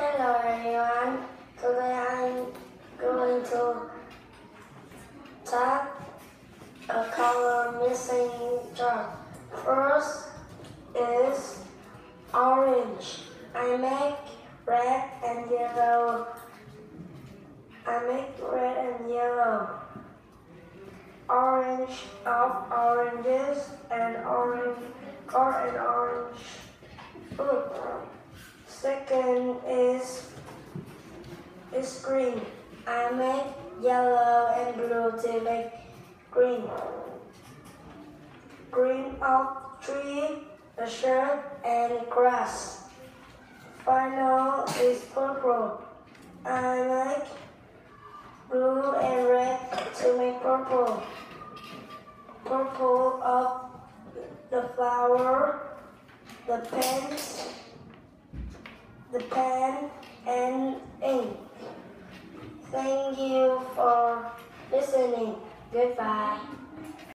Hello everyone. Today I'm going to talk a color mixing drop. First is orange. I make red and yellow. I make red and yellow. Orange of oranges and orange or an orange. Is is green. I make yellow and blue to make green. Green of tree, a shirt, and grass. Final is purple. I make blue and red to make purple. Purple of the flower, the pens, the pen, and ink. Thank you for listening. Goodbye.